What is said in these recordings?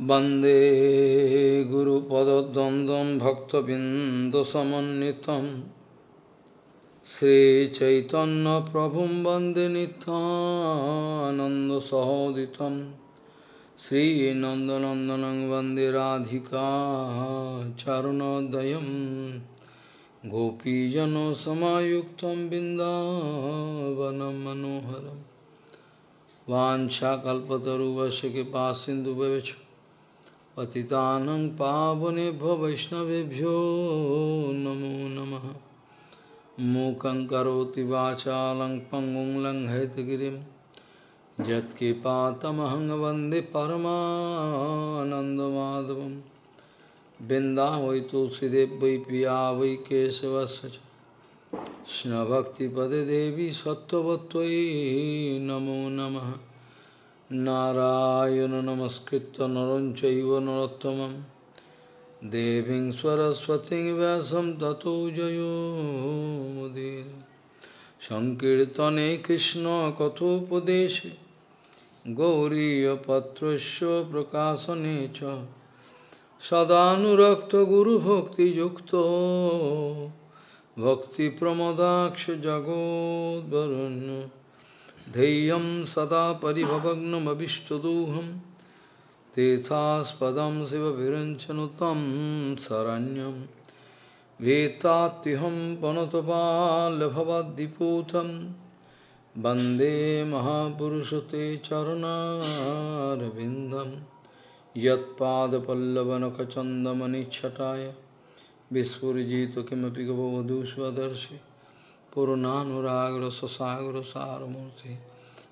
वन्दे गुरुपदद्वन्द्वं भक्तबिन्दुसमन्वितं श्रीचैतन्यप्रभुं वन्दे नित्यानन्दसहोदितं श्रीनन्दनन्दनं वन्दे राधिका चरणोदयं गोपीजनसमायुक्तं बिन्दावनं मनोहरं वाञ्छाकल्पतरुवस्य कृपासिन्धुभ्यश्च पतितानं पावनेभ्यो वैष्णवेभ्यो नमो नमः। मूकं करोति वाचालं पङ्गुं लङ्घयतगिरिं यत्किपातमहं वंदे परमानन्दमाधवं बिन्दा वै तुलसीदेव, वै पिया, वै केशवस्य च। नमो नमः। নারায়ণ নমস্কৃত নরঞ্চৈব নরোত্তমম। দেবী সরস্বতী ব্যাসম ততো জয়োমুদীর সংকীর্তনে কৃষ্ণ কথোপদেশে গৌরীপত্রস্য প্রকাশনে চ। সদানুরক্ত গুরুভক্তিযুক্ত ভক্তিপ্রমদাক্ষ জগদ্বরণ্য। धैर्यं सदा परिभवग्नमभिष्टदोहं, तीर्थास्पदं शिवभिरञ्चनु तं शरण्यं, वेत्तात्युहं पनुतपाल्भवद्दिपूतं वंदे महापुरुषते चरणारविन्दं यत्पादपल्लवनखचन्दमनिच्छटाय विस्फुरिजित किमपि गवधू स्वदर्शि पूर्णानुरागर ससागर सारमूर्ति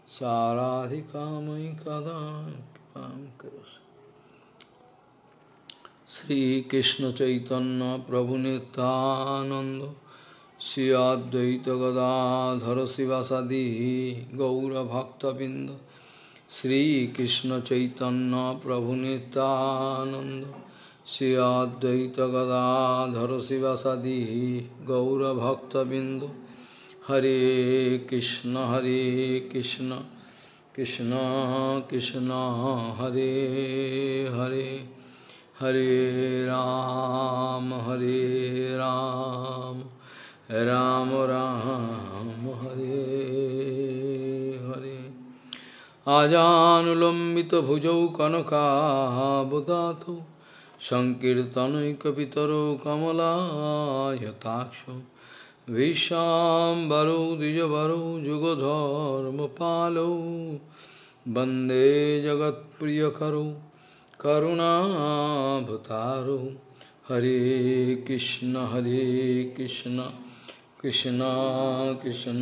साराधिकामयि कदा करोसि श्रीकृष्ण चैतन्य प्रभु नित्यानंद श्री अद्वैत गदाधर शिवासादि गौरभक्तबिंद श्रीकृष्ण चैतन्य प्रभु नित्यानंद Shri Hare Krishna Hare Krishna Krishna Krishna Hare Hare Hare Ram Hare Ram Ram Ram Hare Hare Ajanulambita bhujau kanaka budato Sankirtanai kapitaro kamala yataksho विशाम्बरौ, द्विजवरौ, जुगधर्मपालौ, वंदे जगत्प्रियकरौ करुणाभतारौ हरे कृष्ण हरे कृष्ण कृष्ण कृष्ण,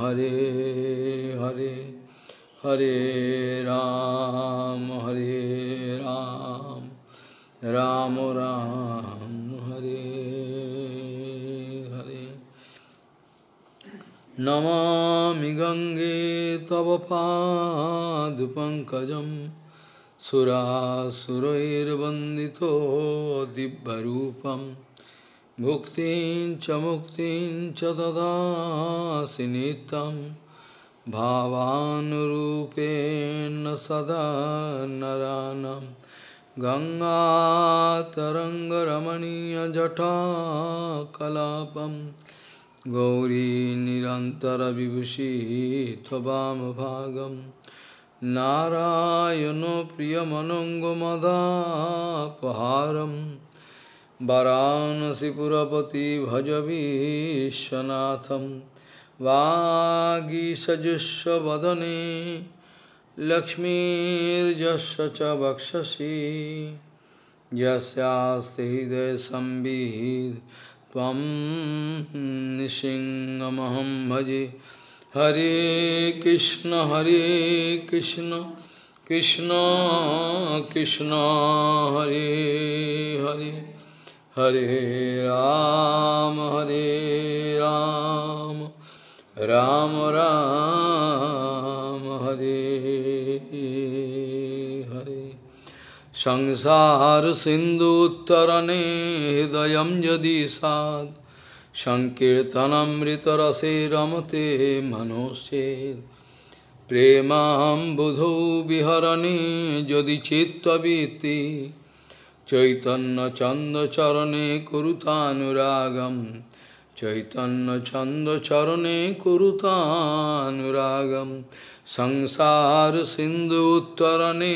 हरे हरे हरे राम हरे राम राम राम, हरे। नमामि गङ्गे तव पादपङ्कजं सुरासुरैर्वन्दितो दिव्यरूपं। भुक्तिं च मुक्तिं च ददासि नित्यं। भावानुरूपेण सदा नरानम् गङ्गातरङ्गरमणीयजटाकलापं गौरी निरन्तरविभूषी त्ववामभागं नारायणो प्रियमनङ्गमदापहारं वरानसिपुरपति भजवीश्वनाथं वागीसजुष्वदने लक्ष्मीर्जस्य च वक्षसि यस्यास्ति हृदयसंविद् त्वं भजे। हरे कृष्ण हरे कृष्ण कृष्ण कृष्ण, हरे हरे। हरे राम हरे राम। राम राम, हरे। संसार सिंधुत्तरणे हृदय यदि सात् संकीर्तनमृतरसे रमते मनोषेद Premam budho viharani jadi chittaviti Chaitanya chanda charane kurutanuragam সংসার সিন্ধু উত্তরণে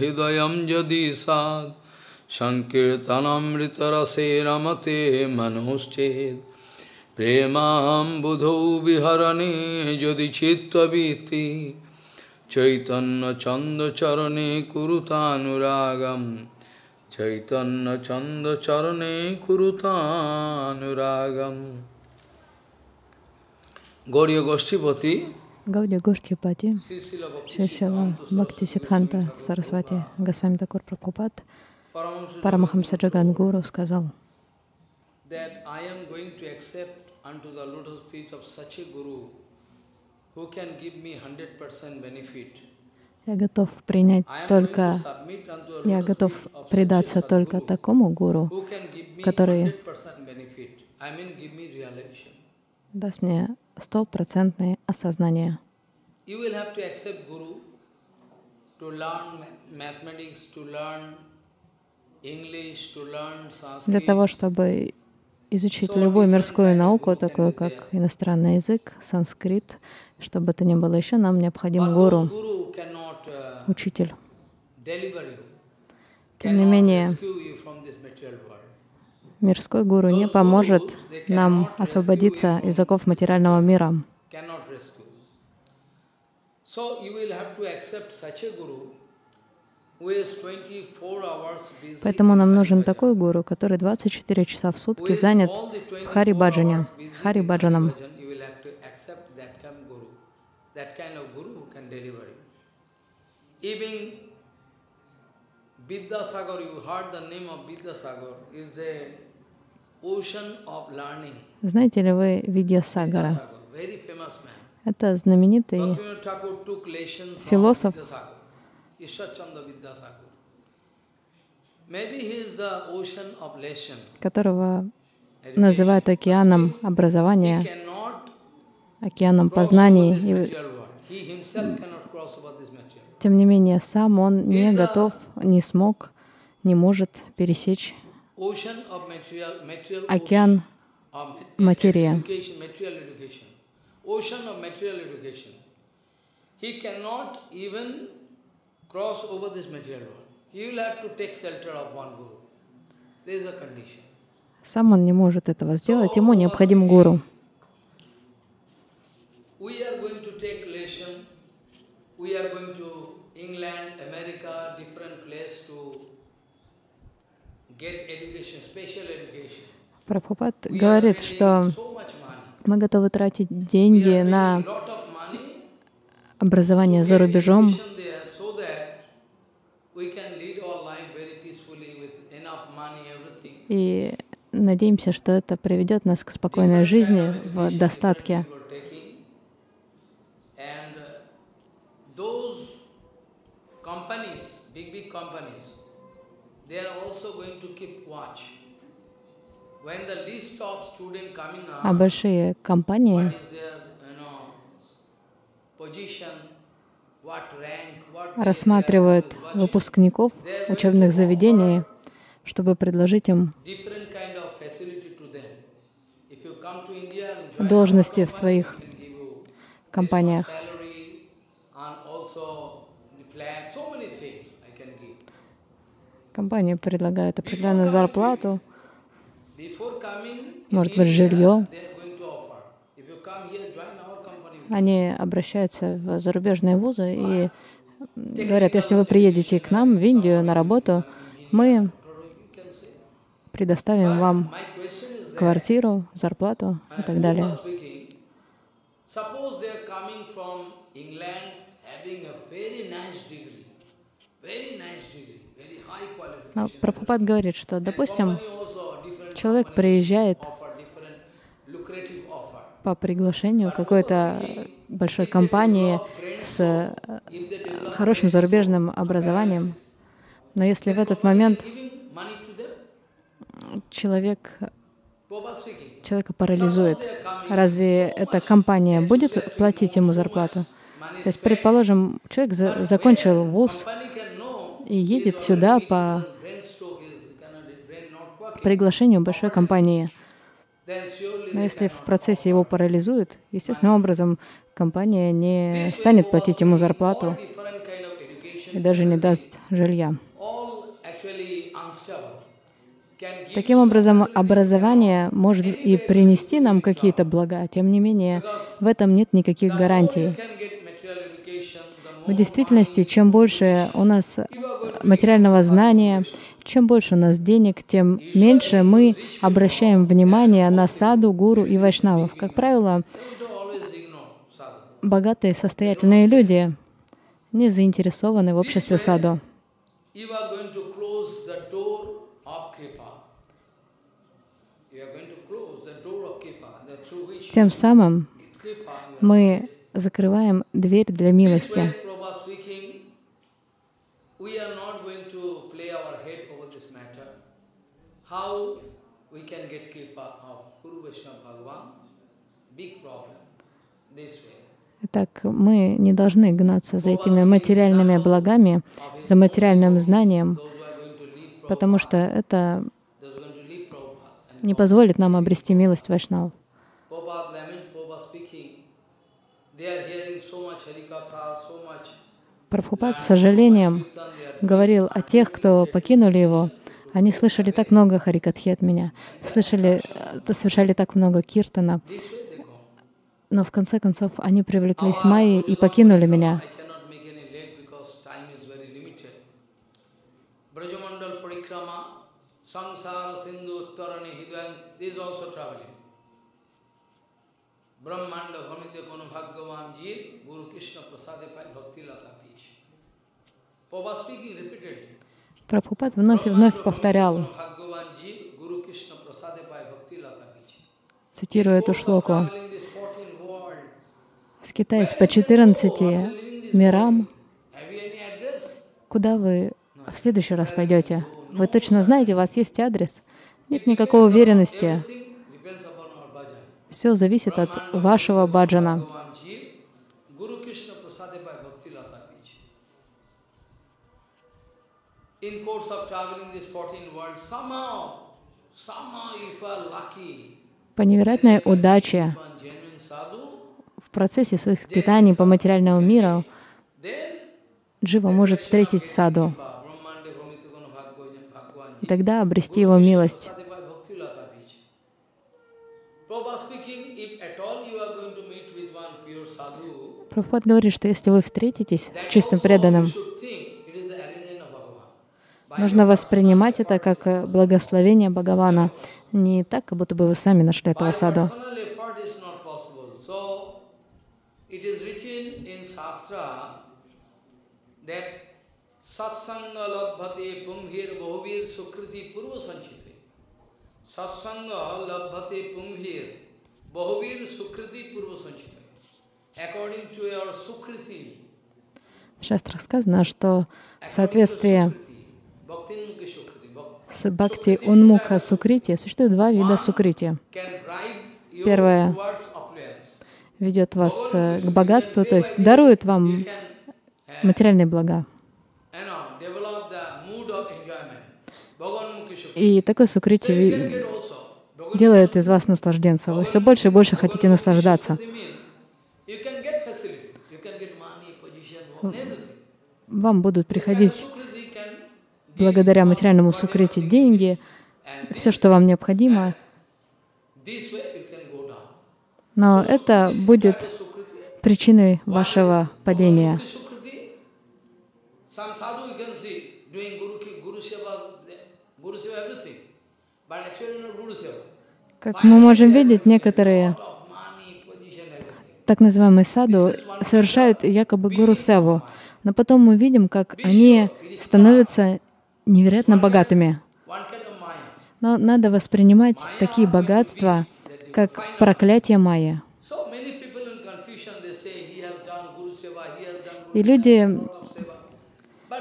হৃদয় যদি সাদ সংকীর্তনমৃতরসে রমতে মনোশ্চেদ প্রেমাম বুধৌ বিহরণে যদি চিত্তবীতি চৈতন্য চন্দচরণে কুরুতানুরাগম, চৈতন্য চন্দচরণে কুরুতানুরাগম। গৌরীয় গোষ্ঠীপতি Гаудия Гоштхипати, Шишила Бхакти Сидханта Сарасвати Госвами Такур Прабхупад, Парамахамса Джаган Гуру сказал, that I am going to accept unto the lotus feet of such a guru who can give me 100% benefit. я готов принять только, я готов предаться только такому гуру, который 100% benefit. I mean give me realization. даст мне стопроцентное осознание. Для того, чтобы изучить любую мирскую науку, такую как иностранный язык, санскрит, чтобы это ни было еще, нам необходим гуру, uh, учитель. Тем не менее, мирской гуру не поможет нам освободиться из оков материального мира. cannot rescue. So you will have to accept such a guru who is 24 hours busy Поэтому нам нужен такой гуру, который 24 часа в сутки занят в 24 Хари-баджане, Хари-баджаном. Even Vidyasagar, you heard the name of Vidyasagar, is a. Знаете ли вы Видьясагара? Это знаменитый lesson. которого называют океаном образования, океаном познаний. И, тем не менее, сам он не готов, не смог, не может пересечь Ocean of material, material океан материи. education, material education. Ocean of material education. He cannot even cross over this material world. He will have to take shelter of one guru. There is a condition. Сам он не может этого сделать, ему необходим гуру. We are going to take lesson. We are going to England, America, different place to Прабхупад говорит, что мы готовы тратить деньги на образование за рубежом, и надеемся, что это приведет нас к спокойной жизни в достатке. Uh, companies, big, big companies, they are also going to keep watch. When the list of student coming А out, большие компании рассматривают выпускников учебных заведений, чтобы предложить им different kind of facility to them. If you come to India and join должности our в своих company, we can give you this much компаниях. salary and also the flat, so many things I can give. Компании предлагают определенную зарплату, может быть, жилье. Они обращаются в зарубежные вузы и говорят, если вы приедете к нам в Индию на работу, мы предоставим вам квартиру, зарплату и так далее. very nice Прабхупад говорит, что, допустим, человек приезжает по приглашению какой-то большой компании с э, хорошим зарубежным образованием, но если в этот момент человек, человека парализует, разве эта компания будет платить ему зарплату? То есть, предположим, человек за, закончил вуз и едет сюда по приглашению большой компании. Но если в процессе его парализует, естественным образом компания не станет платить ему зарплату и даже не даст жилья. Таким образом, образование может и принести нам какие-то блага, тем не менее, в этом нет никаких гарантий. В действительности, чем больше у нас материального знания, чем больше у нас денег, тем меньше мы обращаем внимание на саду, гуру и вайшнавов. Как правило, богатые, состоятельные люди не заинтересованы в обществе саду. Тем самым мы закрываем дверь для милости. Итак, мы не должны гнаться за этими материальными благами, за материальным знанием, потому что это не позволит нам обрести милость Вайшнав. Прабхупад с сожалением говорил о тех, кто покинули его. Они слышали так много харикатхи от меня, слышали, э, совершали так много киртана. Но в конце концов они привлеклись майей и покинули меня. Samsara Sindhu Uttarani Hidayam, this is also traveling. Brahmanda Bhamite Kono Bhagavan Ji, Guru Krishna Prasade Pai Bhakti Lata Pich. Prabhupada speaking repeatedly. Прабхупад вновь и вновь повторял, цитируя эту шлоку, скитаясь по 14 мирам, куда вы в следующий раз пойдете? Вы точно знаете, у вас есть адрес? Нет никакой уверенности. Все зависит от вашего баджана. По невероятной удаче процессе своих скитаний по материальному миру Джива может встретить саду и тогда обрести его милость. Прабхупад говорит, что если вы встретитесь с чистым преданным, нужно воспринимать это как благословение Бхагавана, не так, как будто бы вы сами нашли этого саду. Satsanga labhate pumhir bahuvir sukriti purva sanchite. Satsanga labhate pumhir bahuvir sukriti purva sanchite. According to your sukriti, в шастрах сказано, что в соответствии с бхакти унмуха сукрити существует два вида сукрити. Первое ведет вас э, к богатству, то есть дарует вам материальные блага. И такой сукрити делает из вас наслажденца. Вы все больше и больше хотите наслаждаться. Вам будут приходить благодаря материальному сукрити деньги, все, что вам необходимо. Но это будет причиной вашего падения. Как мы можем видеть, некоторые так называемые саду совершают якобы гуру севу, но потом мы видим, как они становятся невероятно богатыми. Но надо воспринимать такие богатства, как проклятие майя. И люди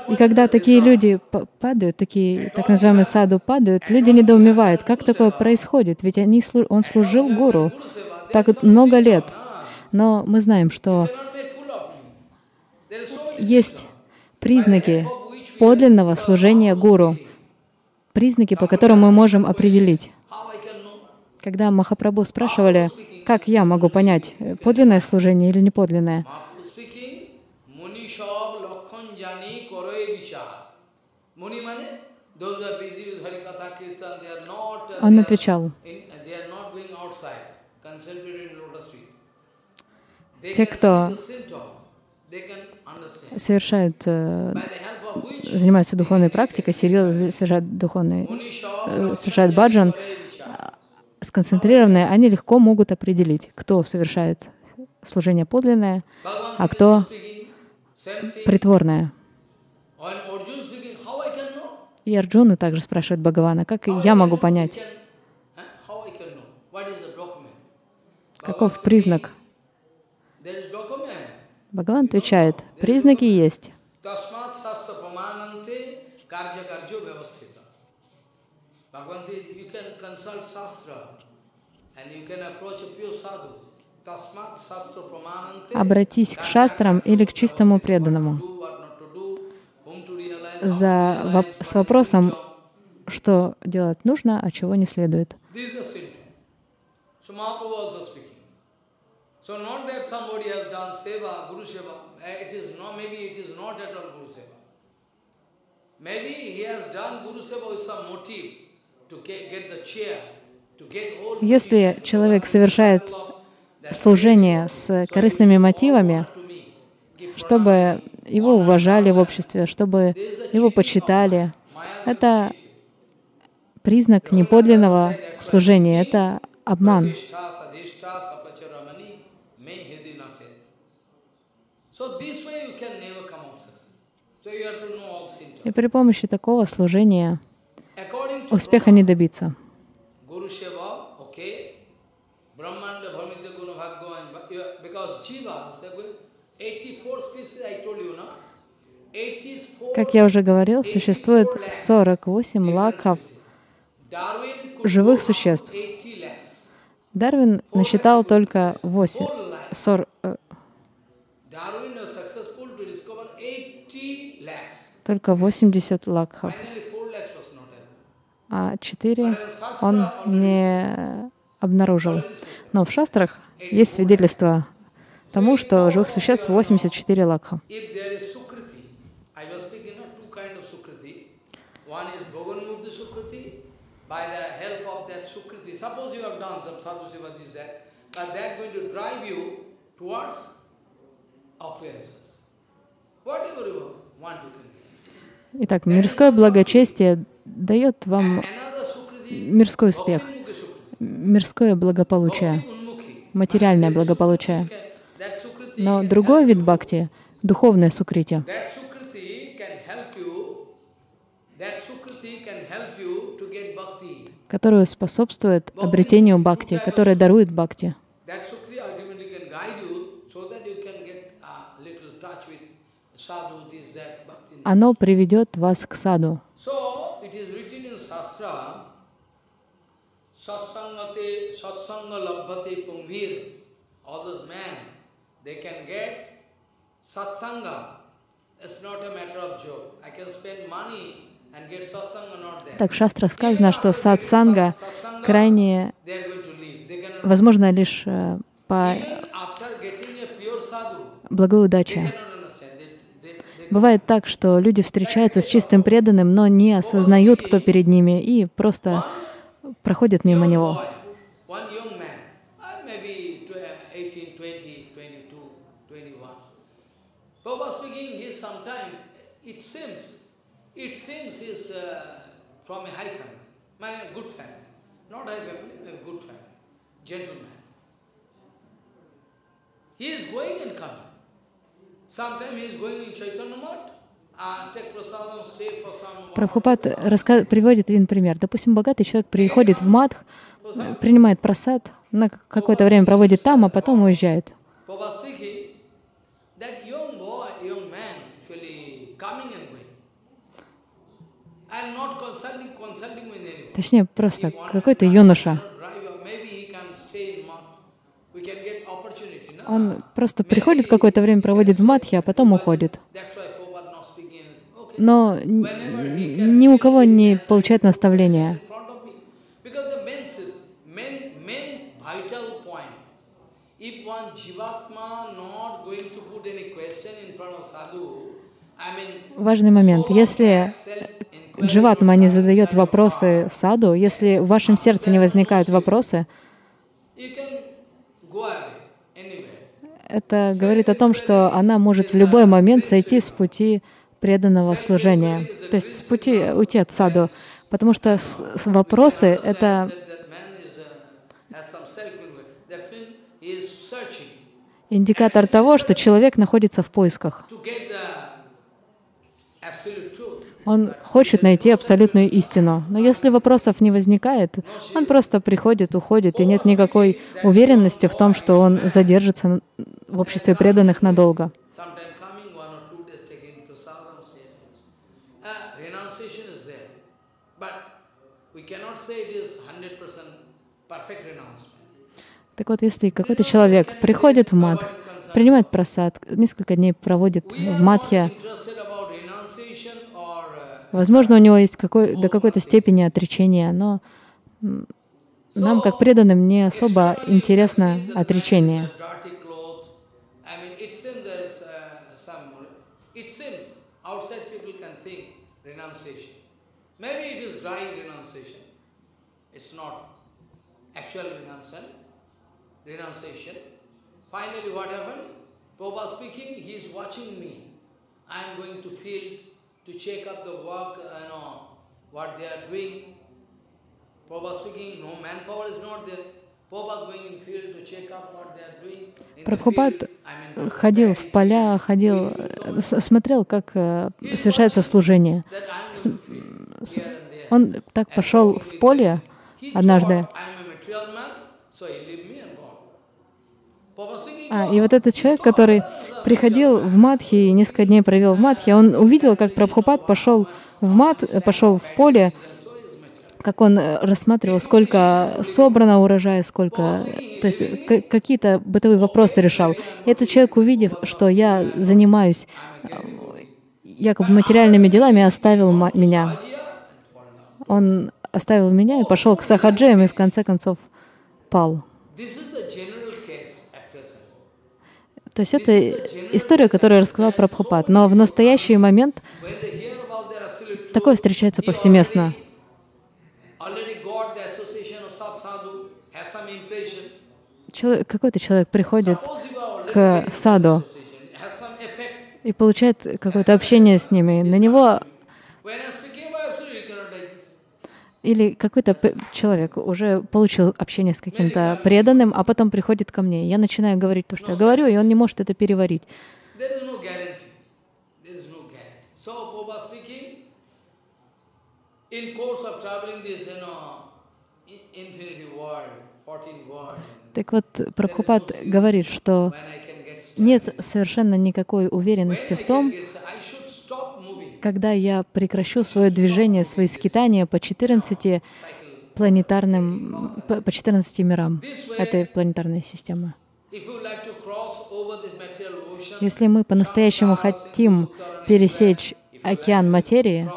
и когда такие люди падают, такие так называемые саду падают, люди недоумевают, как такое происходит, ведь они, он служил гуру так много лет. Но мы знаем, что есть признаки подлинного служения гуру, признаки, по которым мы можем определить. Когда Махапрабху спрашивали, как я могу понять, подлинное служение или неподлинное, он отвечал, те, кто совершают, э, занимаются духовной практикой, серьезно совершают духовный, э, совершают баджан, сконцентрированные, они легко могут определить, кто совершает служение подлинное, а кто притворное. И Арджуна также спрашивает Бхагавана, как я могу понять, каков признак? Бхагаван отвечает, признаки есть. Обратись к шастрам или к чистому преданному за, с вопросом, что делать нужно, а чего не следует. So not that somebody has done seva, Guru seva. Eh, it is not, maybe it is not at all Guru seva. Maybe he has done Guru seva with some motive Если человек совершает служение с корыстными мотивами, чтобы его уважали в обществе, чтобы его почитали, это признак неподлинного служения, это обман. И при помощи такого служения успеха не добиться. Как я уже говорил, существует 48 лакхов живых существ. Дарвин насчитал только 8, 40, только 80 лакхов, а 4 он не обнаружил. Но в шастрах есть свидетельство тому, что живых существ 84 лакха. Итак, мирское благочестие дает вам мирской успех, мирское благополучие, материальное благополучие. Но другой вид бхакти — духовное сукрити. которое способствует обретению бхакти, которое дарует бхакти. оно приведет вас к саду. Так в шастрах сказано, что сатсанга крайне возможно лишь э, по благой удаче. Бывает так, что люди встречаются с чистым преданным, но не осознают, кто перед ними, и просто проходят мимо него. It seems he's uh, from a high family, my good family, not high family, a good family, gentleman. He is going and coming. Прабхупад приводит один пример. Допустим, богатый человек приходит в Мадх, принимает просад, на какое-то время проводит там, а потом уезжает. Точнее, просто какой-то юноша Он просто приходит какое-то время, проводит в матхе, а потом уходит. Но ни у кого не получает наставления. Важный момент. Если дживатма не задает вопросы саду, если в вашем сердце не возникают вопросы, это говорит о том, что она может в любой момент сойти с пути преданного служения, то есть с пути уйти от саду, потому что вопросы — это индикатор того, что человек находится в поисках. Он хочет найти абсолютную истину. Но если вопросов не возникает, он просто приходит, уходит, и нет никакой уверенности в том, что он задержится в обществе преданных надолго. Так вот, если какой-то человек приходит в мат, принимает просад, несколько дней проводит в матхе, возможно, у него есть какой, до какой-то степени отречения, но нам, как преданным, не особо интересно отречение. Maybe it is dry renunciation. It's not actual renunciation. renunciation. Finally, what happened? Prabhupada speaking, he is watching me. I am going to field to check up the work, you know, what they are doing. Prabhupada speaking, no manpower is not there. Прабхупад ходил в поля, ходил, смотрел, как совершается служение. Он так пошел в поле однажды, а, и вот этот человек, который приходил в Мадхи и несколько дней провел в Мадхе, он увидел, как Прабхупад пошел в Мад, пошел в поле, как он э, рассматривал, сколько собрано урожая, сколько... То есть какие-то бытовые вопросы решал. Этот человек, увидев, что я занимаюсь э, якобы материальными делами, оставил меня. Он оставил меня и пошел к сахаджиям, и в конце концов пал. То есть это история, которую рассказал Прабхупад. Но в настоящий момент такое встречается повсеместно. Какой-то человек приходит к саду и получает какое-то общение с ними. На него или какой-то человек уже получил общение с каким-то преданным, а потом приходит ко мне. Я начинаю говорить то, что я говорю, и он не может это переварить. Так вот, Прабхупад говорит, что нет совершенно никакой уверенности в том, когда я прекращу свое движение, свои скитания по 14 планетарным, по 14 мирам этой планетарной системы. Если мы по-настоящему хотим пересечь океан материи,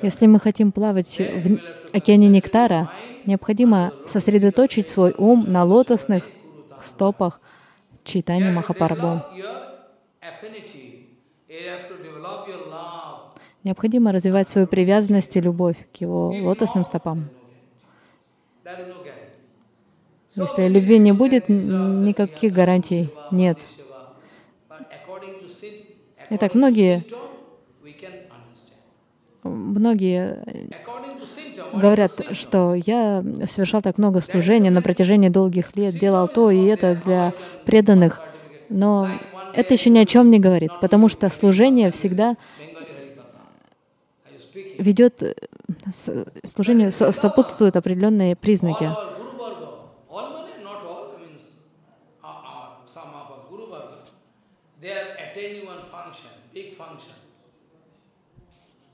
если мы хотим плавать в океане нектара, необходимо сосредоточить свой ум на лотосных стопах Читание Махапарабху. Необходимо развивать свою привязанность и любовь к его лотосным стопам. Если любви не будет, никаких гарантий нет. Итак, многие, многие говорят, что я совершал так много служений на протяжении долгих лет, делал то и это для преданных, но это еще ни о чем не говорит, потому что служение всегда ведет, служению сопутствуют определенные признаки.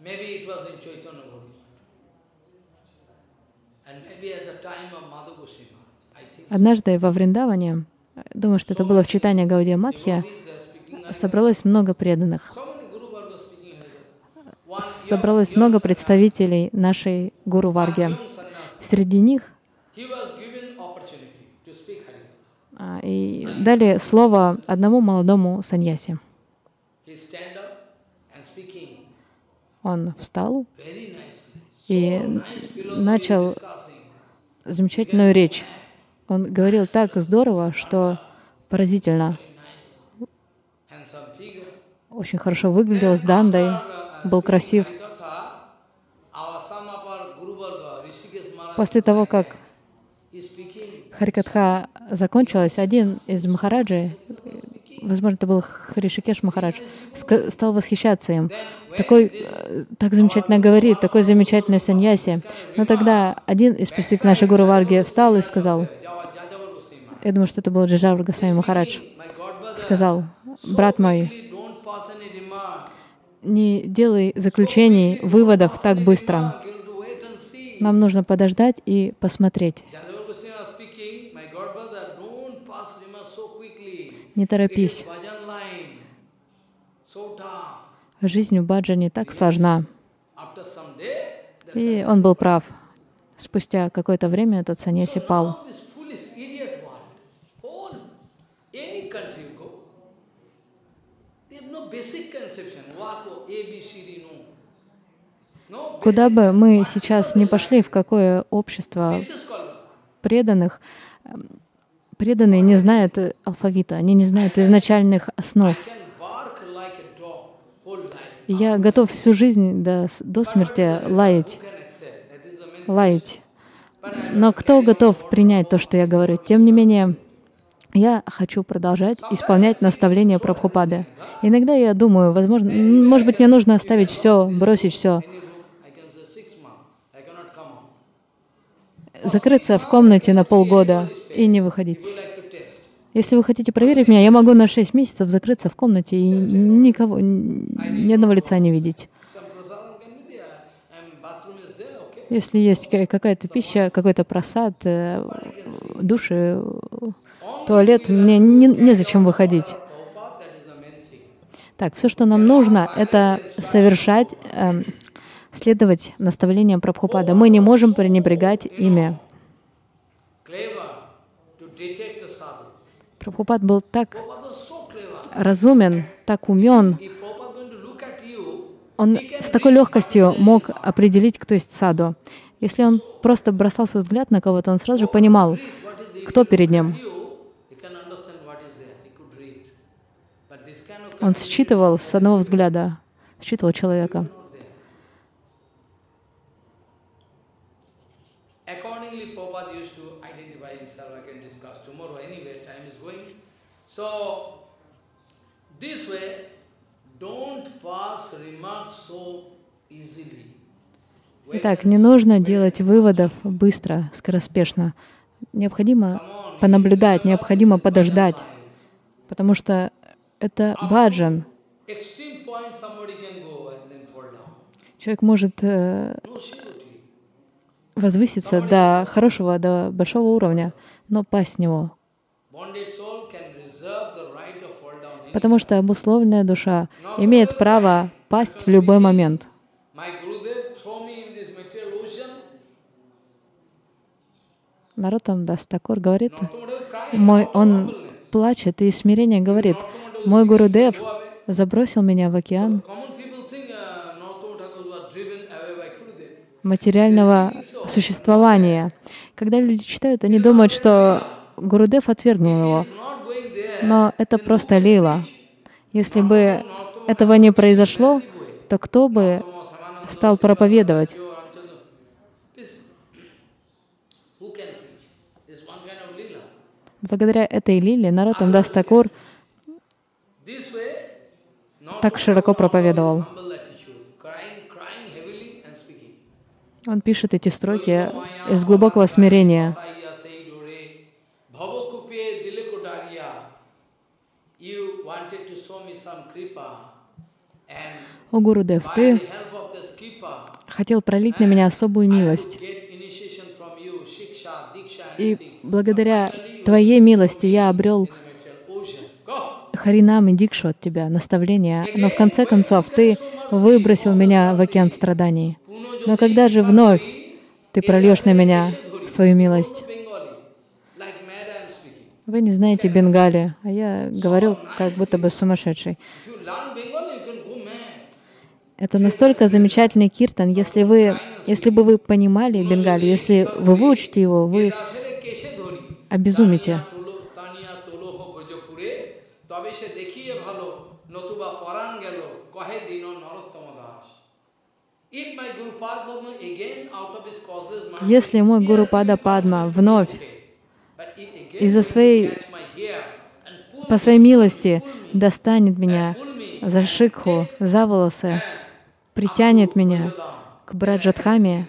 Maybe it was in Chaitanya Однажды во Вриндаване, думаю, что это было в читании Гаудия Мадхи, собралось много преданных. Собралось много представителей нашей Гуру Варги. Среди них а, и дали слово одному молодому саньяси. Он встал и начал замечательную речь. Он говорил так здорово, что поразительно. Очень хорошо выглядел с дандой, был красив. После того, как Харикатха закончилась, один из Махараджи, возможно, это был Харишикеш Махарадж, стал восхищаться им. Такой, э, так замечательно говорит, такой замечательный саньяси. Но тогда один из представителей нашей Гуру Варги встал и сказал, я думаю, что это был Джаджавр Госвами Махарадж, сказал, брат мой, не делай заключений, выводов так быстро. Нам нужно подождать и посмотреть. Не торопись. Жизнь в баджане так сложна. И он был прав. Спустя какое-то время этот саньяси пал. Куда бы мы сейчас не пошли, в какое общество преданных, преданные не знают алфавита, они не знают изначальных основ. Я готов всю жизнь до, до смерти лаять, лаять. Но кто готов принять то, что я говорю? Тем не менее, я хочу продолжать исполнять наставления Прабхупады. Иногда я думаю, возможно, может быть, мне нужно оставить все, бросить все, закрыться в комнате на полгода и не выходить. Если вы хотите проверить меня, я могу на 6 месяцев закрыться в комнате и никого, ни одного лица не видеть. Если есть какая-то пища, какой-то просад, э, души, туалет, мне не, незачем выходить. Так, все, что нам нужно, это совершать э, следовать наставлениям Прабхупада. Мы не можем пренебрегать ими. Прабхупад был так разумен, так умен. Он с такой легкостью мог определить, кто есть саду. Если он просто бросал свой взгляд на кого-то, он сразу же понимал, кто перед ним. Он считывал с одного взгляда, считывал человека. So, this way, don't pass remarks so easily. Итак, не нужно делать выводов быстро, скороспешно. Необходимо понаблюдать, необходимо подождать, потому что это баджан. Человек может э, возвыситься до хорошего, до большого уровня, но пасть него. Потому что обусловленная душа имеет право пасть в любой момент. Наротам Дастакур говорит, мой, он плачет и смирение говорит, мой Гурудев забросил меня в океан материального существования. Когда люди читают, они думают, что Гурудев отвергнул его. Но это просто лила. Если бы этого не произошло, то кто бы стал проповедовать? Благодаря этой лиле народ Амдас Такур так широко проповедовал. Он пишет эти строки из глубокого смирения. «О Гурудев, ты хотел пролить на меня особую милость. И благодаря Твоей милости я обрел Харинам и Дикшу от Тебя, наставления. Но в конце концов Ты выбросил меня в океан страданий. Но когда же вновь Ты прольешь на меня свою милость? Вы не знаете Бенгали, а я говорю как будто бы сумасшедший. Это настолько замечательный киртан. Если, вы, если бы вы понимали Бенгали, если вы выучите его, вы обезумите. Если мой Гуру Пада Падма вновь из-за своей, по своей милости достанет меня за шикху, за волосы, притянет меня к Браджатхаме,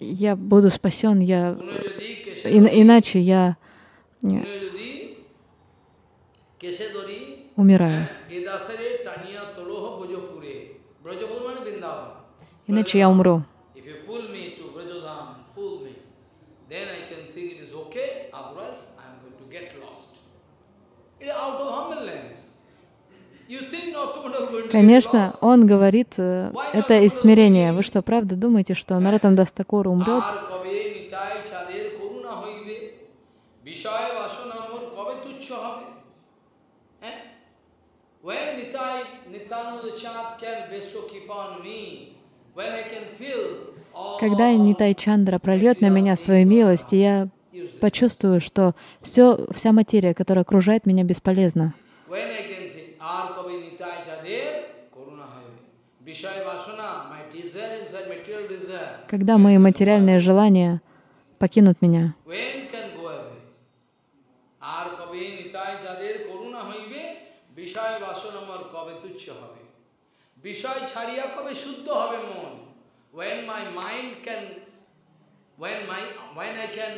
я буду спасен, я... И, иначе я умираю. Иначе я умру. Конечно, он говорит, э, это из смирения. Вы что, правда думаете, что Наратам Дастакур умрет? Когда Нитай Чандра прольет на меня свою милость, я почувствую, что все, вся материя, которая окружает меня, бесполезна. Когда мои материальные желания покинут меня, বিষয় ছাড়িয়া কবে শুদ্ধ হবে মন when my mind can when my when I can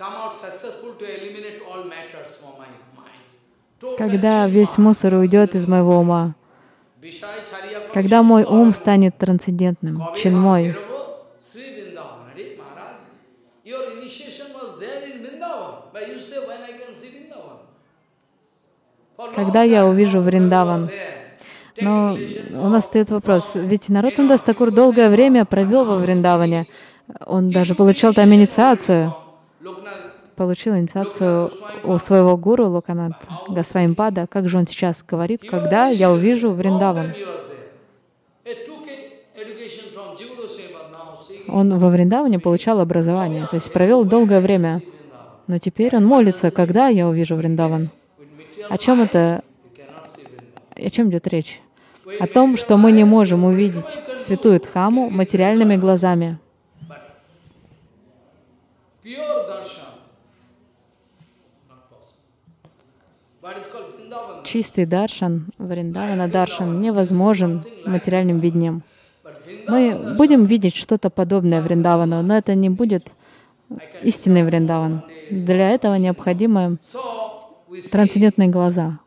come out successful to eliminate all matters from my mind когда весь мусор уйдет из моего ума когда мой ум станет трансцендентным, чинмой, когда я увижу Вриндаван, но у нас стоит вопрос, ведь Нароттам Дастакур долгое время провел во Вриндаване. Он даже получил там инициацию. Получил инициацию у своего гуру Локанат Гасваймпада. Как же он сейчас говорит, когда я увижу Вриндаван? Он во Вриндаване получал образование, то есть провел долгое время. Но теперь он молится, когда я увижу Вриндаван. О чем это? О чем идет речь? О том, что мы не можем увидеть святую Дхаму материальными глазами. Чистый даршан, Вриндавана даршан невозможен материальным видением. Мы будем видеть что-то подобное Вриндавану, но это не будет истинный Вриндаван. Для этого необходимы трансцендентные глаза.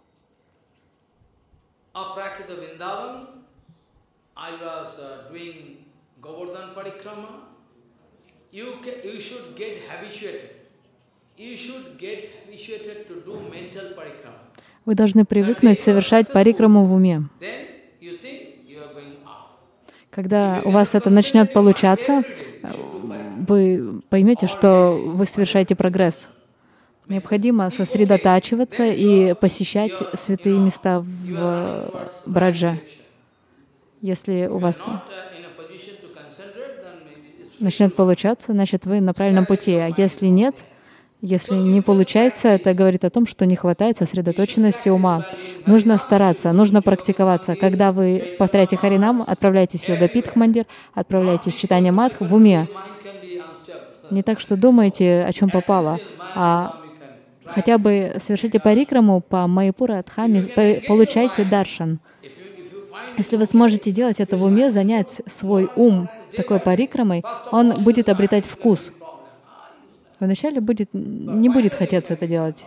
you, can, you should get habituated. You should get habituated to do mental parikrama. Вы должны привыкнуть совершать парикраму в уме. Когда у вас это начнет получаться, вы поймете, что вы совершаете прогресс. Необходимо сосредотачиваться и посещать святые места в Брадже. Если у вас начнет получаться, значит, вы на правильном пути. А если нет, если не получается, это говорит о том, что не хватает сосредоточенности ума. Нужно стараться, нужно практиковаться. Когда вы повторяете Харинам, отправляйтесь в йога мандир, отправляйтесь в читание Мадх в уме. Не так, что думаете, о чем попало, а хотя бы совершите парикраму по Майпура Адхами, получайте даршан. Если вы сможете делать это в уме, занять свой ум такой парикрамой, он будет обретать вкус. Вначале будет, не будет хотеться это делать.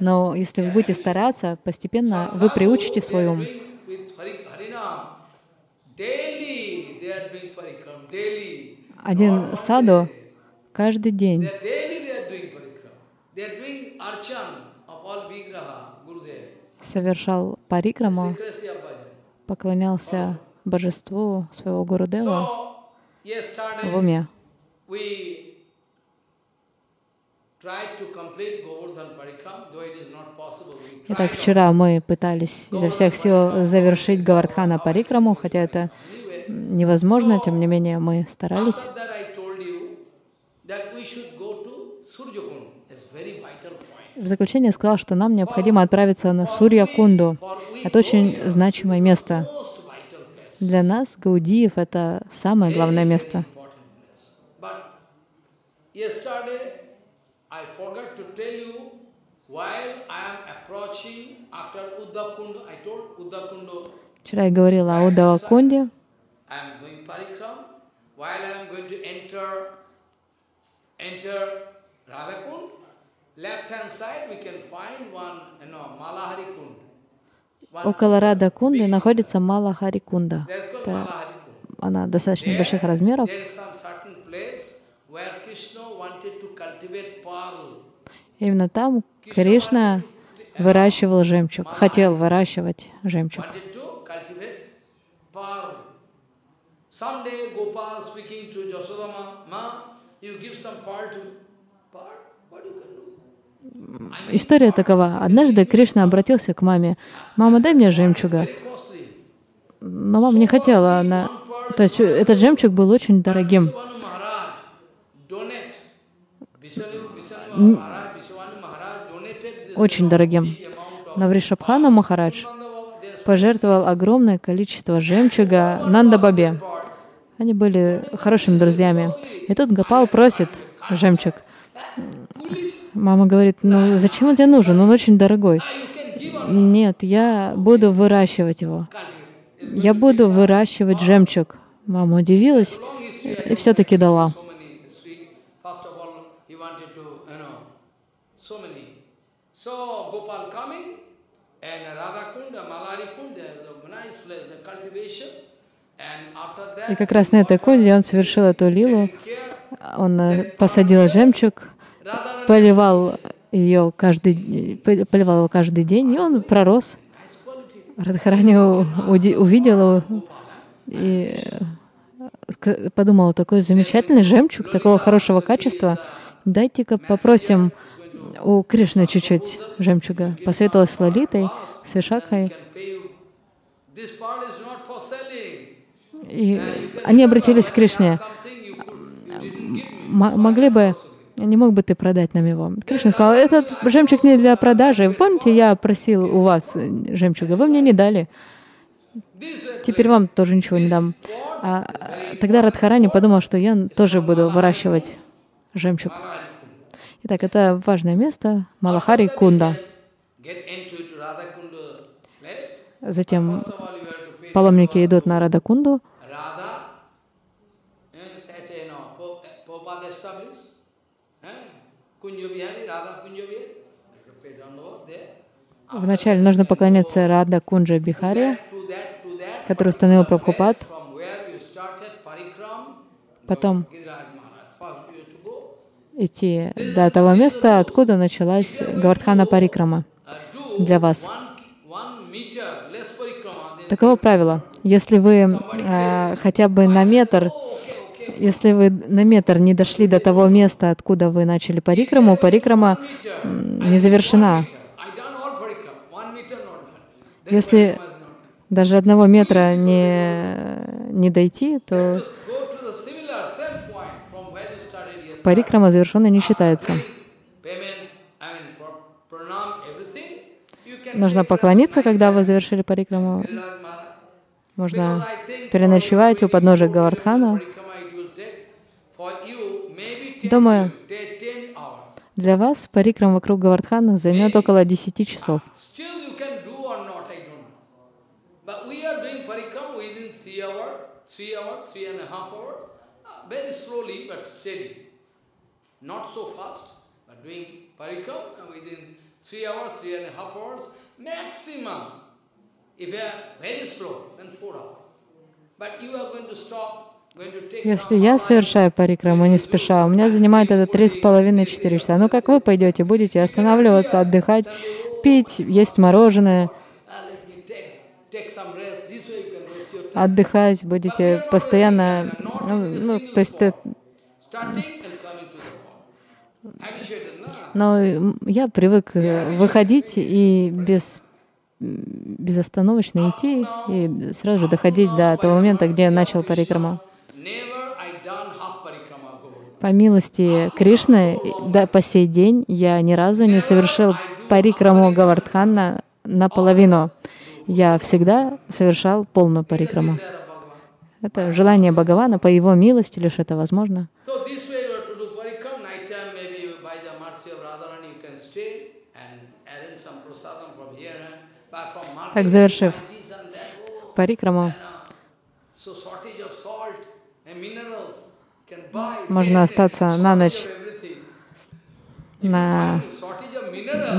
Но если вы будете стараться, постепенно вы приучите свой ум. Один саду каждый день совершал парикраму, поклонялся божеству своего Гурудева в уме. we tried to complete Govardhan Parikram, though it is not possible. We Итак, вчера мы пытались изо всех сил завершить Гавардхана Парикраму, хотя это невозможно, тем не менее мы старались. В заключение сказал, что нам необходимо отправиться на Сурья-Кунду. Это очень значимое место. Для нас, гаудиев, это самое главное место. yesterday I forgot to tell you while I am approaching after Uddhakundu, I told Uddhakundu, Вчера я говорила о Удавакунде. I am going parikram. While I am going to enter, enter Radhakund, left hand side we can find one, you know, Malahari Kund. One- Около Радакунды находится Малахарикунда. Это, она достаточно больших размеров. There is some certain place where Krishna wanted to cultivate pearl. Именно там Кришна выращивал жемчуг, хотел выращивать жемчуг. История такова. Однажды Кришна обратился к маме. «Мама, дай мне жемчуга». Но мама не хотела. Она... То есть этот жемчуг был очень дорогим. Vishwanu Maharaj donate. Vishwanu, Vishwanu Maharaj, Vishwanu Maharaj donated this Очень дорогим. big amount of Но Вришабхана Махарадж пожертвовал огромное количество жемчуга Нанда Бабе. part. Они были хорошими друзьями. И тут Гопал просит жемчуг. Мама говорит, ну зачем он тебе нужен? Он очень дорогой. Нет, я буду выращивать его. Я буду выращивать жемчуг. Мама удивилась и все-таки дала. so many history. First of all, he wanted to, you know, so many. So Gopal coming, and Radha Kunda, Malari nice place, a cultivation. И как раз на этой кунде он совершил эту лилу. Он э, посадил жемчуг, поливал ее каждый, поливал его каждый день, и он пророс. Радхарани увидела и э, подумала, такой замечательный жемчуг, такого хорошего качества. Дайте-ка попросим у Кришны чуть-чуть жемчуга. Посоветовалась с Лалитой, с Вишакой. И они обратились к Кришне. Могли бы, не мог бы ты продать нам его? Кришна сказал, этот жемчуг не для продажи. Вы помните, я просил у вас жемчуга, вы мне не дали. Теперь вам тоже ничего не дам. А, а, тогда Радхарани подумал, что я тоже буду выращивать жемчуг. Итак, это важное место, Малахари Кунда. Затем паломники идут на Радакунду. Eh? Вначале нужно поклоняться Рада Кунджа Бихари, который установил Прабхупад. Потом Giriraj Maharaj, first you have to go, идти до того места, откуда началась Гавардхана Парикрама для вас. Таково правило. Если вы э, хотя бы на метр, если вы на метр не дошли до того места, откуда вы начали парикраму, парикрама не завершена. Если даже одного метра не, не дойти, то Just go to the similar same point from where you started yesterday. Парикрама завершенной не считается. Нужно поклониться, когда вы завершили парикраму. Можно переночевать у подножия Гавардхана. Parikama it will take for you maybe 10 Думаю, to take 10 hours. Для вас парикрам вокруг Гавардхана займет около 10 часов. Still you can do or not, I don't know. But we are doing parikram within three hours, three hours, three and a half hours, uh, very slowly but steady. Not so fast, but doing parikram within three hours, three and a half hours, maximum. If you are very slow, then four hours. But you are going to stop Если я совершаю парикраму не спеша, у меня занимает это три с половиной-четыре часа. Ну как вы пойдете, будете останавливаться, отдыхать, пить, есть мороженое, отдыхать, будете постоянно, ну, ну то есть но я привык э, выходить и без безостановочно идти и сразу же доходить до того момента, где я начал парикрама. По милости Кришны, да, по сей день я ни разу не совершил парикраму Гавардхана наполовину. Я всегда совершал полную парикраму. Это желание Бхагавана, по его милости лишь это возможно. Так, завершив. Парикраму, можно остаться на ночь на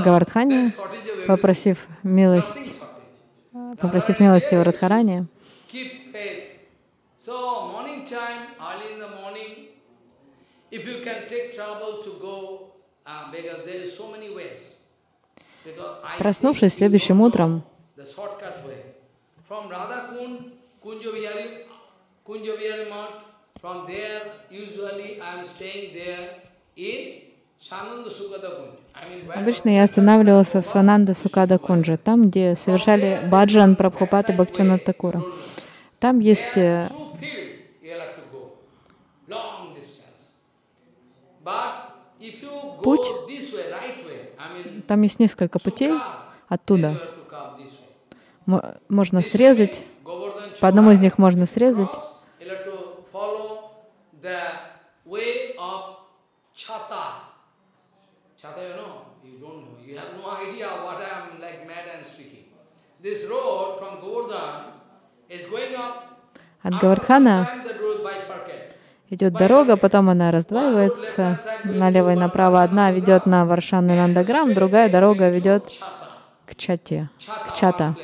Гавардхане, попросив милость, попросив милости в Радхаране. Проснувшись следующим утром, From there, usually I am staying there in Обычно я останавливался в Свананда Сукада Кунджа, там, где совершали баджан Прабхупаты Бхактина Такура. Там есть э, путь, там есть несколько путей оттуда. Можно срезать, по одному из них можно срезать. От Гавардхана идет дорога, потом она раздваивается налево и направо. Одна ведет на Варшан и Нандаграм, другая дорога ведет к Чате, к Чата.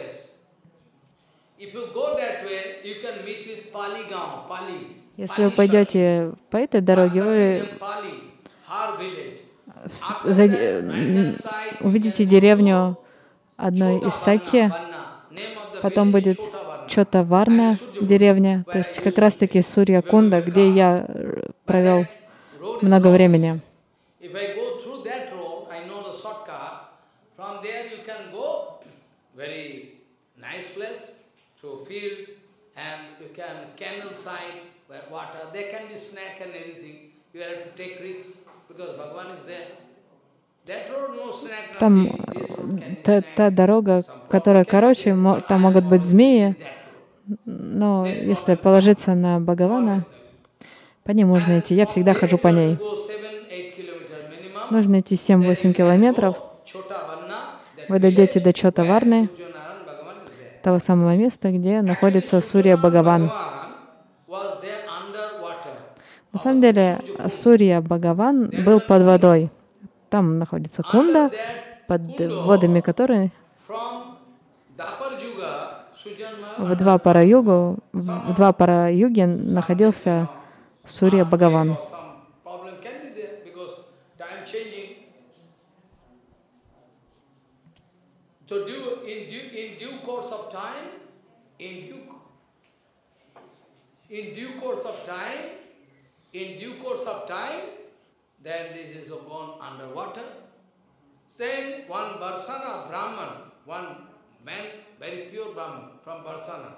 Если вы пойдете по этой дороге, вы увидите деревню одной из Саки, потом будет что-то Варна деревня, то есть как раз-таки Сурья Кунда, где я провел много времени. Water, there can be snack and everything. You have to take risks. Там та, та дорога, которая короче, там могут быть змеи, но если положиться на Бхагавана, по ней можно идти. Я всегда хожу по ней. Нужно идти 7-8 километров. Вы дойдете до Чота Варны, того самого места, где находится Сурья Бхагаван. На самом деле, Сурья Бхагаван был под водой. Там находится кунда, под водами которой в два пара югу, в два пара юги находился Сурья Бхагаван. in due course of time, in due course of time, then this is gone underwater. Then one Barsana Brahman, one man, very pure Brahman from Barsana.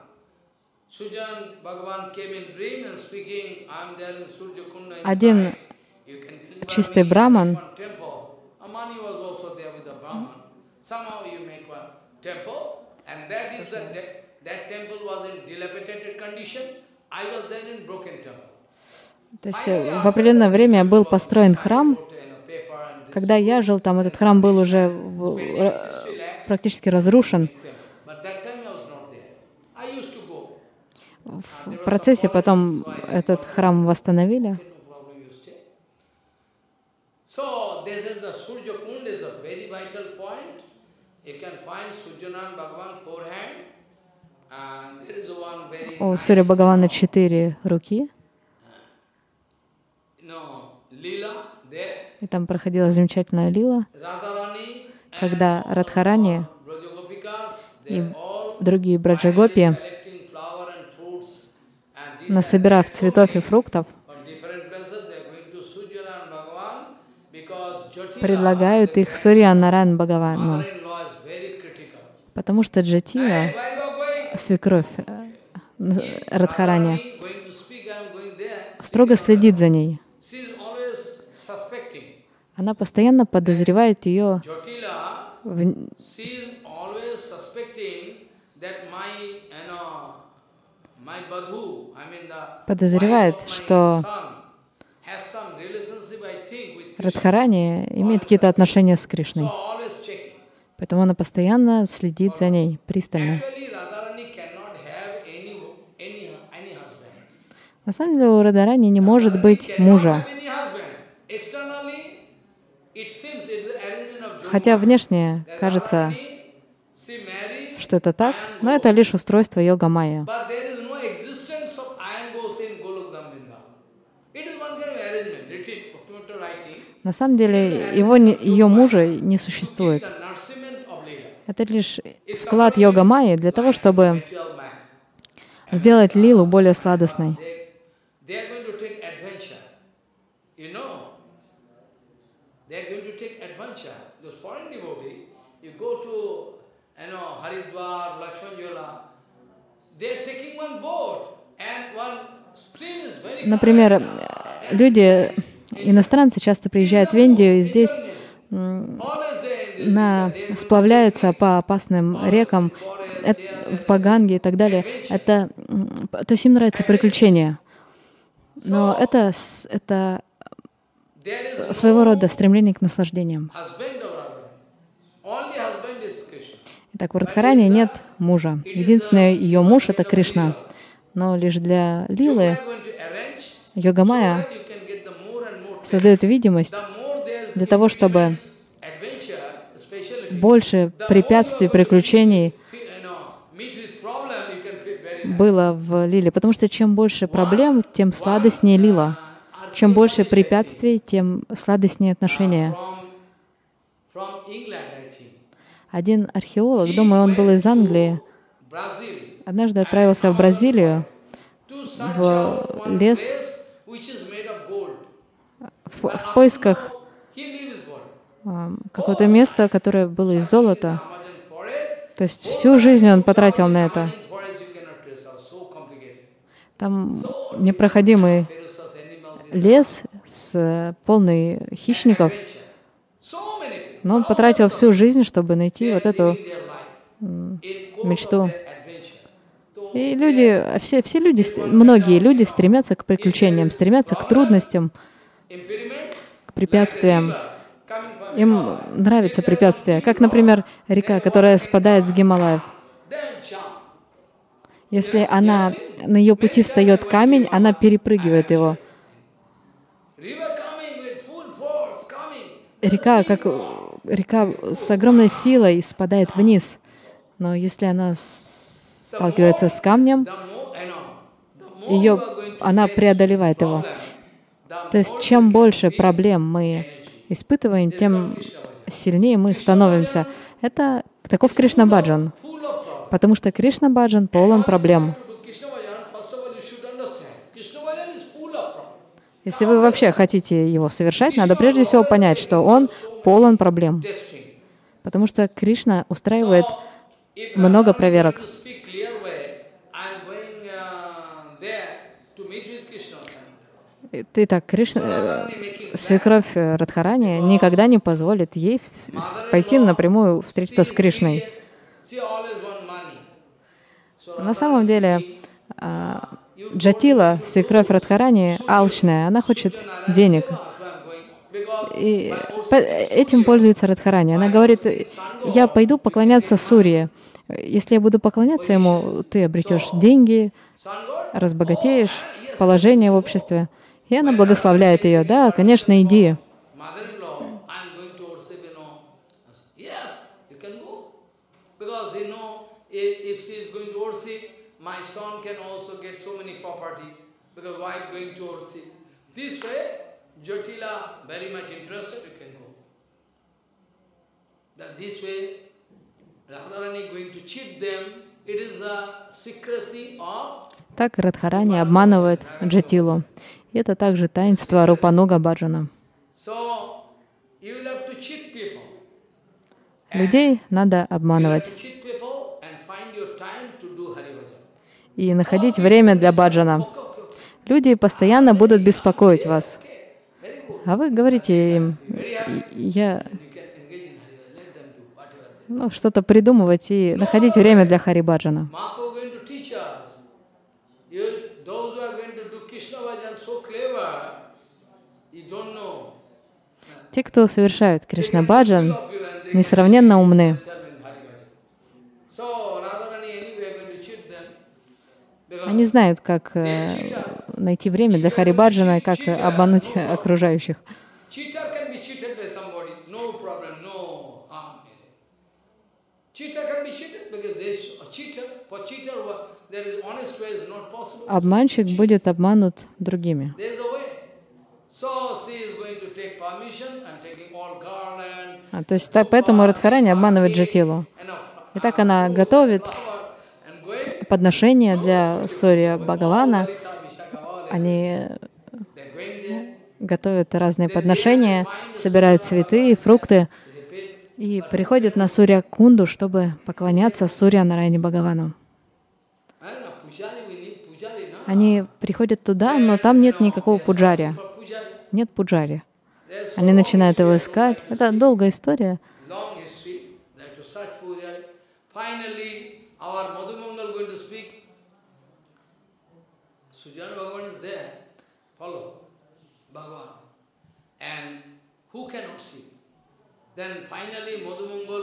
Sujan Bhagavan came in dream and speaking, I am there in Surya Kunda Один чистый браман Amani was also there with the Brahman. Somehow you make one temple, And that is the, that temple was in dilapidated condition. I was then in broken temple. То есть э, в определенное время был построен храм. Когда я жил там, этот храм был уже практически разрушен. В процессе потом этот храм восстановили. У Сурья Бхагавана четыре руки. И там проходила замечательная лила, когда Радхарани и другие браджагопи, насобирав цветов и фруктов, предлагают их Сурья Наран Бхагавану, потому что Джатила, свекровь э, Радхарани, строго следит за ней. Она постоянно подозревает ее в... подозревает, что Радхарани имеет какие-то отношения с Кришной. Поэтому она постоянно следит за ней пристально. На самом деле у Радарани не может быть мужа. Хотя внешне кажется, что это так, но это лишь устройство йога майя. На самом деле его, ее мужа не существует. Это лишь вклад йога майи для того, чтобы сделать лилу более сладостной. Например, люди, иностранцы часто приезжают в Индию, и здесь на, сплавляются по опасным рекам, по Ганге и так далее. Это, то есть им нравятся приключения. Но это, это своего рода стремление к наслаждениям. Итак, в Радхаране нет мужа. Единственный ее муж — это Кришна. Но лишь для Лилы Йогамая создает видимость для того, чтобы больше препятствий, приключений было в лиле. Потому что чем больше проблем, тем сладостнее лила. Чем больше препятствий, тем сладостнее отношения. Один археолог, думаю, он был из Англии, однажды отправился в Бразилию, в лес, в, в поисках какое-то место, которое было из золота. То есть всю жизнь он потратил на это. Там непроходимый лес с полный хищников. Но он потратил всю жизнь, чтобы найти вот эту мечту. И люди, все, все люди, многие люди стремятся к приключениям, стремятся к трудностям, к препятствиям. Им нравятся препятствия. Как, например, река, которая спадает с Гималаев. Если она, на ее пути встает камень, она перепрыгивает его. Река, как река с огромной силой спадает вниз. Но если она сталкивается с камнем, ее, она преодолевает его. То есть чем больше проблем мы испытываем, тем сильнее мы становимся. Это таков Кришна Баджан. Потому что Кришна Баджан полон проблем. Если вы вообще хотите его совершать, надо прежде всего понять, что он полон проблем. Потому что Кришна устраивает много проверок. Итак, Кришна, э, свекровь э, Радхарани никогда не позволит ей пойти напрямую встретиться с Кришной. На самом деле, а, Джатила, свекровь Радхарани, алчная, она хочет денег. И этим пользуется Радхарани. Она говорит, я пойду поклоняться Сурье. Если я буду поклоняться ему, ты обретешь деньги, разбогатеешь, положение в обществе. И она благословляет ее. Да, конечно, иди. Jyotila very much interested, you can go. That this way, Radharani going to cheat them, it is a secrecy of Так Радхарани обманывает Джатилу. И это также таинство Рупануга Баджана. Людей надо обманывать и находить время для баджана. Люди постоянно будут беспокоить вас. А вы говорите им, я ну, что-то придумывать и находить время для Харибаджана. Mahaprabhu going to teach us. You, those who are going to do Krishna bhajan so clever, you don't know. Те, кто совершают Кришна Баджан, несравненно умны. Они знают, как э, найти время для Харибаджана и как э, обмануть окружающих. Обманщик будет обманут другими. А, то есть так, поэтому Радхарани обманывает Джатилу. enough Итак, она готовит подношения для Сурья Бхагавана. Они готовят разные подношения, собирают цветы, фрукты They pay. и приходят на Сурья Кунду, чтобы поклоняться Сурья Нарайне Бхагавану. Они приходят туда, но там нет никакого пуджари. Нет пуджари. Они начинают его искать. Это долгая история. pujari. Finally, our Madhumangal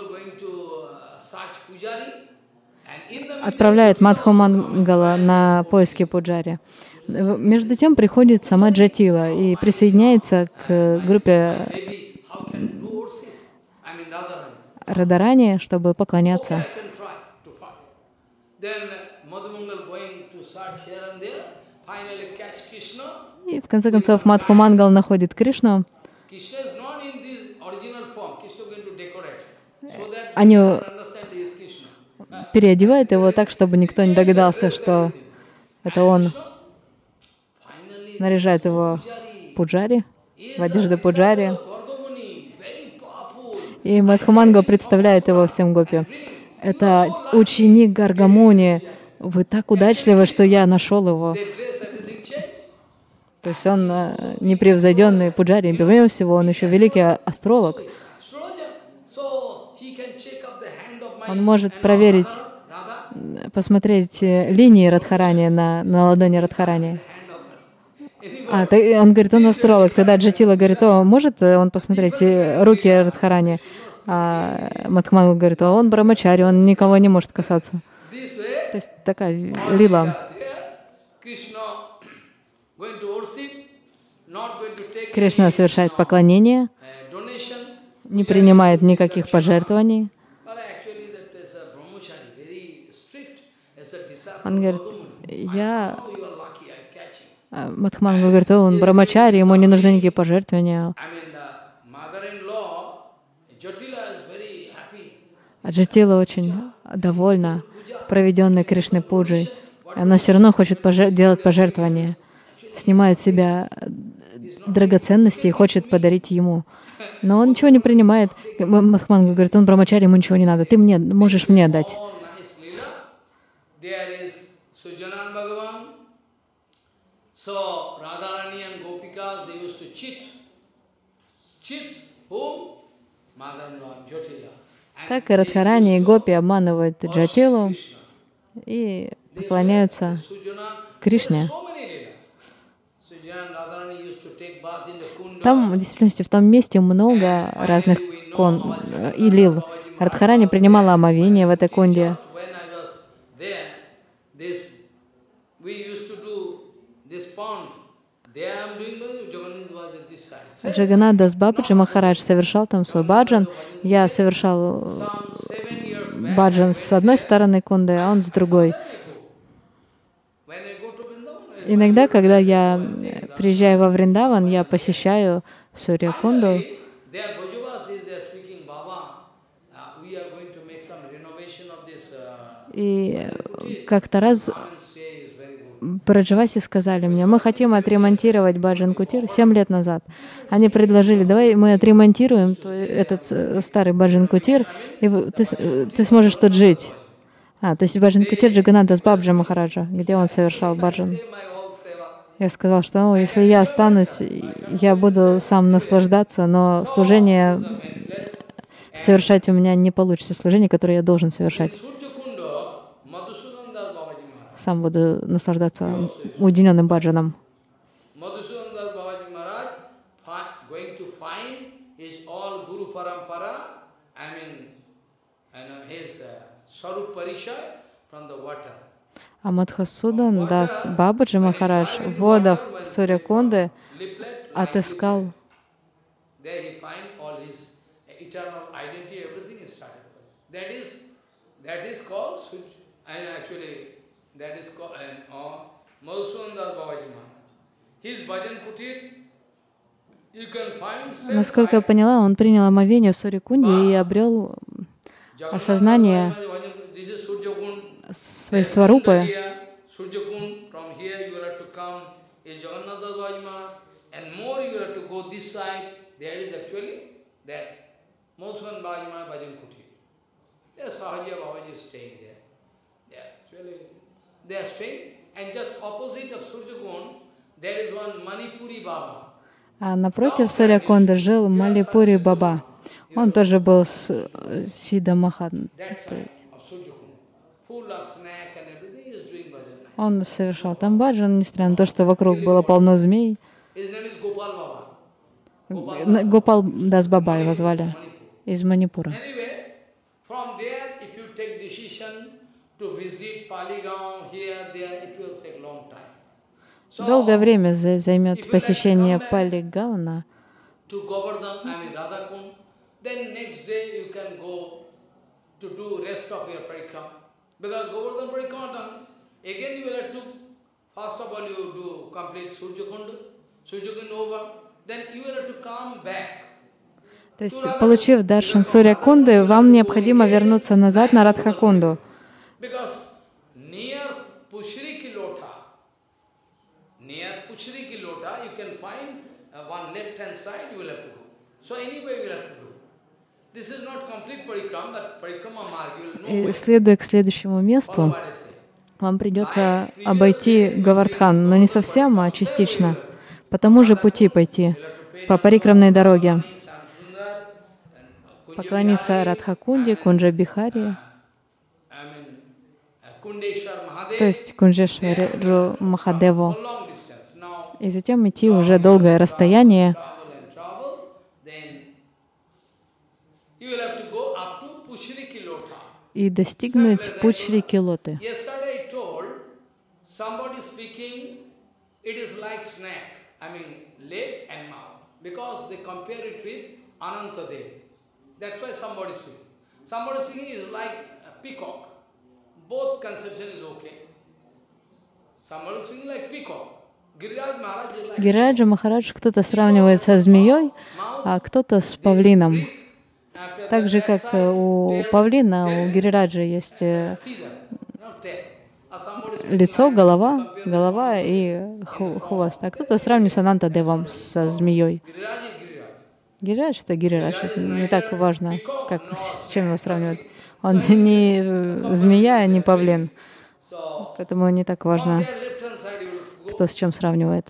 going to? Then uh, search pujari. Отправляет Мадху Мангала на поиски пуджари. Между тем приходит сама Джатила и присоединяется к группе. Радарани, чтобы поклоняться. И в конце концов Мадху Мангал находит Кришну. Они you can understand he is Krishna. Переодевает его так, чтобы никто не догадался, что это он наряжает его пуджари, в одежды a пуджари. И Мадхуманга представляет его всем гопи. Это ученик Гаргамуни. Вы так удачливы, что я нашел его. То есть он э, непревзойденный пуджари. Помимо всего, он еще великий астролог. Astrologer. So he can check up the hand of my Он может проверить, посмотреть э, линии Радхарани на, на ладони Радхарани. А, он говорит, он астролог. Тогда Джатила говорит, о, может э, он посмотреть э, руки Радхарани? А Мадхумангал говорит, о, он брамачари, он никого не может касаться. То есть такая лила. Кришна совершает поклонение, не принимает никаких пожертвований. But actually that is a brahmachari, very strict. As a disciple Он говорит, я... А Мадхумангал говорит, о, он брамачари, ему не нужны никакие пожертвования. А Джатила очень довольна проведенной Кришной пуджей. Она все равно хочет пожер- делать пожертвования, снимает с себя э, драгоценности и хочет подарить ему. Но он ничего не принимает. М- Мадхумангал говорит, он брамачари, ему ничего не надо. Ты мне можешь мне дать. There is Sujanan Bhagavan. So Radharani and Gopikas, they used to cheat. Cheat whom? Mother-in-law, Jyotila. Так и Радхарани и Гопи обманывают Джатилу и поклоняются Кришне. Там, в действительности, в том месте много разных кон э, и лил. Радхарани принимала омовение в этой кунде. Just when I was there, this, we used to do this pond. There I am doing my Jagannath was at this side. Джаганадас Бабаджи Махарадж совершал там свой баджан. Я совершал баджан с одной стороны кунды, а он с другой. Иногда, когда я приезжаю во Вриндаван, я посещаю Сурьякунду, и как-то раз Браджаваси сказали мне, мы хотим отремонтировать Баджан Кутир 7 лет назад. Они предложили, давай мы отремонтируем этот э, старый Баджан Кутир, и ты, э, ты сможешь тут жить. А, то есть Баджан Кутир Джаганада с Бабджа Махараджа, где он совершал Баджан. Я сказал, что ну, если я останусь, я буду сам наслаждаться, но служение совершать у меня не получится, служение, которое я должен совершать сам буду наслаждаться уединенным баджаном. А Мадхасудан Дас Бабаджи Махарадж в водах Сурякунды отыскал That is called, actually, that is called, and, uh, Madhusudan Das Babaji Maharaj. His bhajan kutir, you can find Насколько я поняла, он принял омовение в Сурикунде и обрел осознание своей сварупы. They are staying. And just opposite of Surjakund, there is one Manipuri Baba. А напротив Суряконда жил Малипури Баба. Он тоже был Сида Махан. Он совершал там баджан, несмотря на то, что вокруг было полно змей. Гопал Дас Баба его звали, из Манипура. You will have to, first of all you do complete Surjakunda, Surjakunda over, then you will have to come back. То есть, получив Даршан Сурья Кунды, вам необходимо вернуться назад на Радхакунду. Because near Pushri Kilota, near Pushri Kilota, you can find uh, one left hand side you will have to do. So anyway you will have to do. This is not complete parikram, but parikrama marg, you will know. И следуя к следующему месту, вам придется обойти Гавардхан, но не совсем, а частично. По тому же пути пойти, по парикрамной дороге. Поклониться Радхакунде, Кунджа Бихари, то есть Кунджешвару Махадеву, и затем идти уже долгое расстояние, и достигнуть Пучри Килоты. That's why somebody speaking. Somebody speaking is like a peacock. Both conception is okay. Somebody speaking like peacock. Гираджа Махарадж кто-то сравнивает со змеей, а кто-то с павлином. Так же, как у павлина, у Гирираджа есть э, лицо, голова, голова и хвост. А кто-то сравнивает с Ананта Девом, со змеей. Гирирадж — это Гирирадж. Это не так важно, как, с чем его сравнивать. Он не э, змея, не павлин. Поэтому не так важно, кто с чем сравнивает.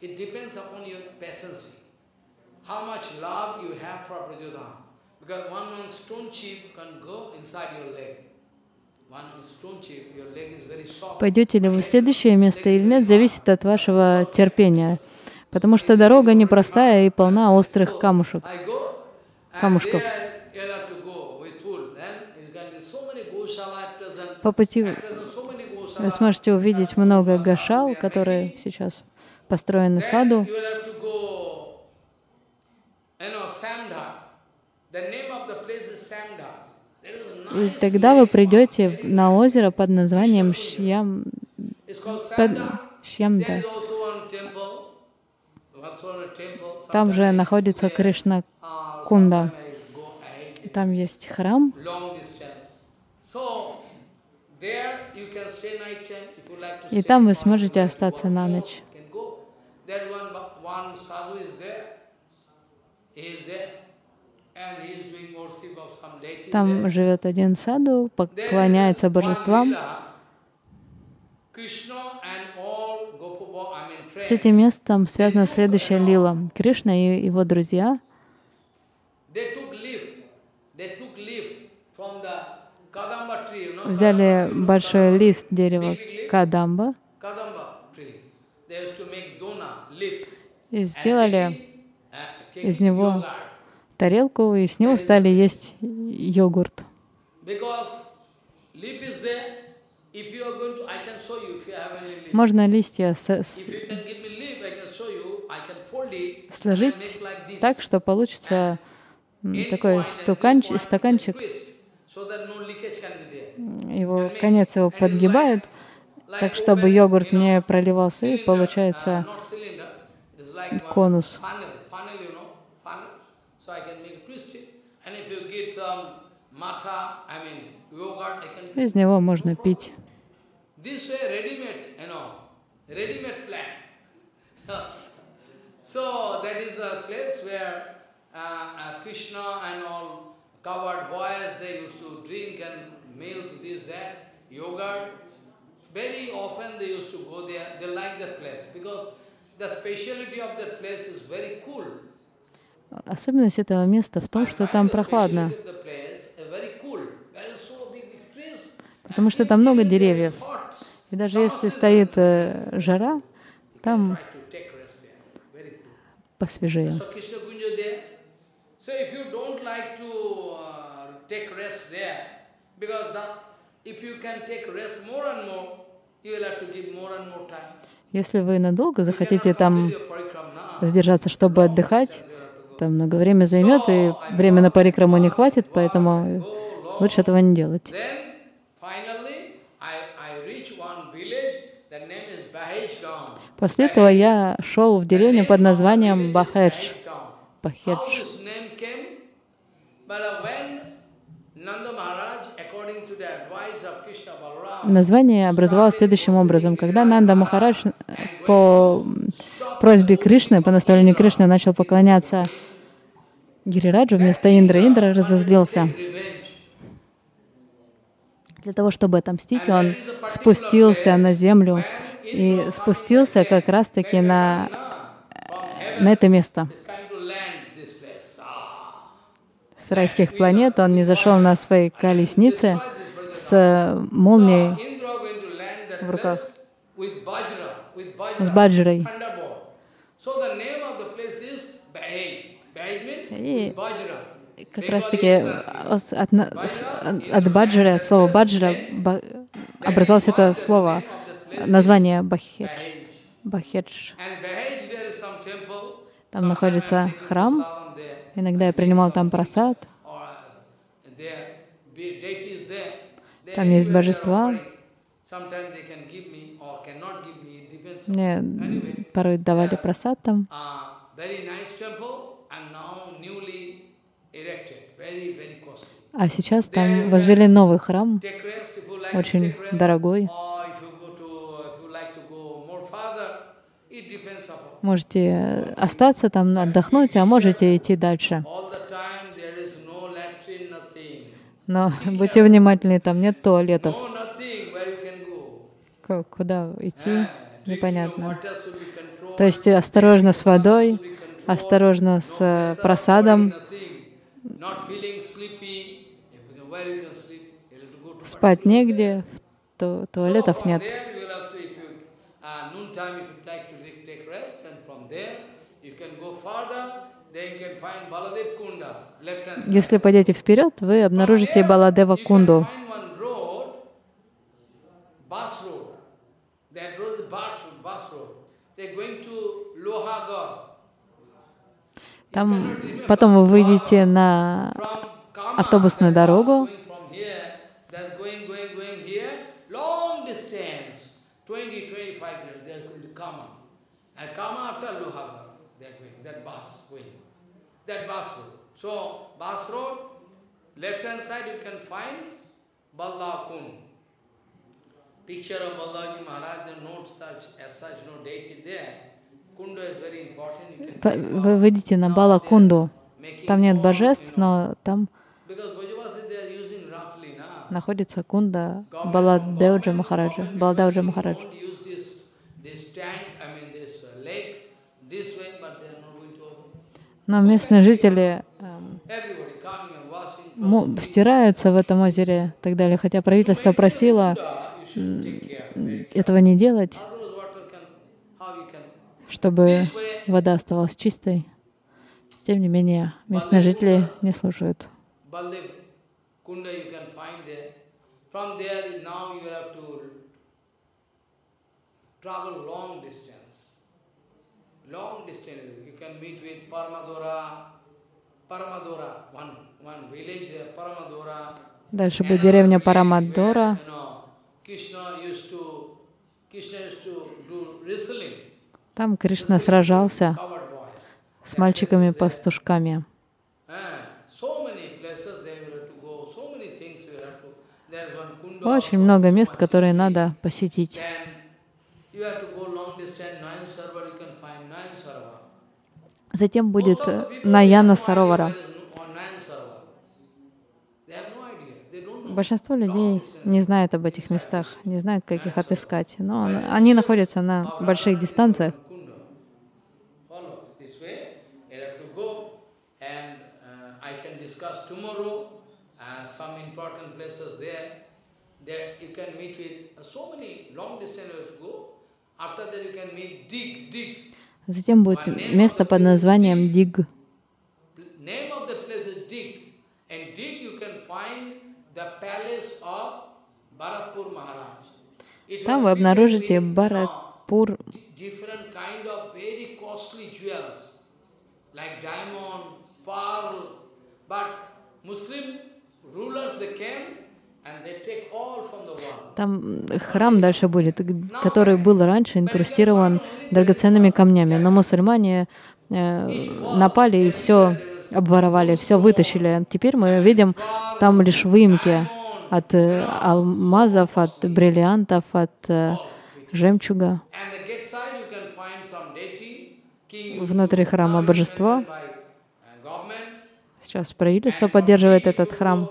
It depends upon your patience. How much love you have for Prajodan. Because one man stone chip can go inside your leg. Пойдете ли вы в следующее место или нет, зависит от вашего терпения потому что дорога непростая и полна острых камушек, камушков. По пути вы сможете увидеть много гашал, которые сейчас построены саду. И тогда вы придете на озеро под названием Шьям, под Шьямда. Там же находится Кришна Кунда. Там есть храм. И там вы сможете остаться на ночь. Там живет один саду, поклоняется божествам. С этим местом связана следующая лила. Кришна и его друзья. Взяли большой лист дерева кадамба и сделали из него тарелку, и с него стали есть йогурт. Можно листья с, с, сложить так, что получится такой стаканч, стаканчик. Его конец его подгибают, так чтобы йогурт не проливался, и получается конус. Из него можно пить. Uh, uh. Very often they used to go there. They like that place because the speciality of that place is very cool. Особенность этого места в том, что там прохладно. Потому что там много деревьев. И даже если стоит э, жара, там посвежее. Если вы надолго захотите там задержаться, чтобы отдыхать, там много времени займет, и время на парикраму не хватит, поэтому лучше этого не делать. После этого я шел в деревню под названием Бахедж. Бахедж. Название образовалось следующим образом. Когда Нанда Махарадж по просьбе Кришны, по наставлению Кришны, начал поклоняться Гирираджу вместо Индра, Индра разозлился. Для того, чтобы отомстить, он спустился на землю и спустился как раз-таки на, на это место. С райских планет он не зашел на своей колеснице с молнией в руках, с баджрой. И как раз-таки от, от баджра, слова баджра образовалось это слово, название Бахедж. Бахедж. Там находится храм. Иногда я принимал там просад. Там есть божества. Мне порой давали просад там. А сейчас там возвели новый храм, очень дорогой. Можете остаться там, отдохнуть, а можете идти дальше. Но будьте внимательны, там нет туалетов. Куда идти, непонятно. То есть осторожно с водой, осторожно с э, просадом. Спать негде, ту туалетов нет. Если пойдете вперед, вы обнаружите Баладева Кунду. Там потом вы выйдете на автобусную дорогу, and come after Lohagar, that way, that bus going, that bus road. So, bus road, left hand side you can find Balda Kund. Picture of Baldaji Maharaj, no such, as such, no date is there. Kunda is very important. Вы выйдите на Балакунду. making Там нет божеств, но там находится кунда Баладеуджа Махараджа. Баладеуджа Махараджа. Но местные жители эм, стираются в этом озере и так далее. Хотя правительство просило этого не делать, чтобы вода оставалась чистой. Тем не менее, местные жители не слушают. From there, now you have to travel long distance. Long distance. You can meet with Paramadora, Paramadora, one, one village there, Paramadora. Дальше будет деревня Парамадора. Там Кришна сражался с мальчиками-пастушками. Очень много мест, которые надо посетить. Idea. They don't know. Большинство людей не знают об этих местах, не знают, как их отыскать. Но они находятся на больших дистанциях. Uh, uh, uh. After that you can meet dig dig. Затем будет место под названием Диг. Там вы обнаружите uh, Баратпур. But Muslim rulers they came Там храм дальше будет, который был раньше инкрустирован драгоценными камнями. Но мусульмане э, напали и все обворовали, все вытащили. Теперь мы видим там лишь выемки от э, алмазов, от бриллиантов, от э, жемчуга. Внутри храма божества. government. Сейчас правительство поддерживает этот храм.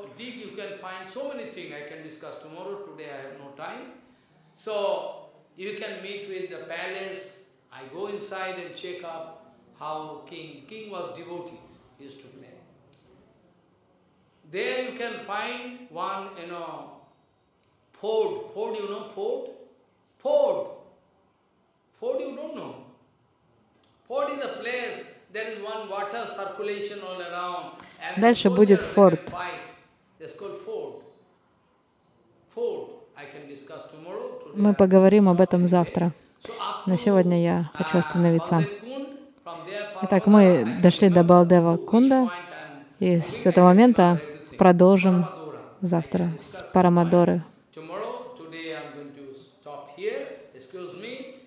So you can meet with the palace. I go inside and check up how king. King was devotee. He used to play. There you can find one, you know, ford. Ford, you know, ford? Ford. Ford you don't know. Ford is a place, there is one water circulation all around. And the Дальше будет soldiers, форт. Мы поговорим об этом завтра. На сегодня я хочу uh, остановиться. Итак, мы дошли до Балдева Кунда, и с этого момента продолжим завтра с Парамадоры. Stop here. Excuse me.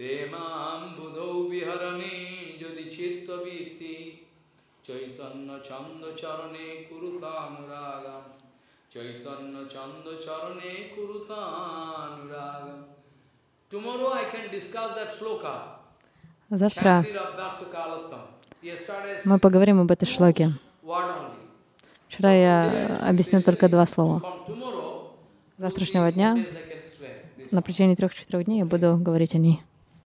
Temam Budho Viharani Jadi Chitta Viti Chaitanya Chanda Charane Kurutanuragam Chaitanya Chanda Charane Kurutanuragam Tomorrow I can discuss that sloka. Завтра мы поговорим об этой шлоке. Вчера я объяснил только два слова. С завтрашнего дня на протяжении трех-четырех дней я буду говорить о ней.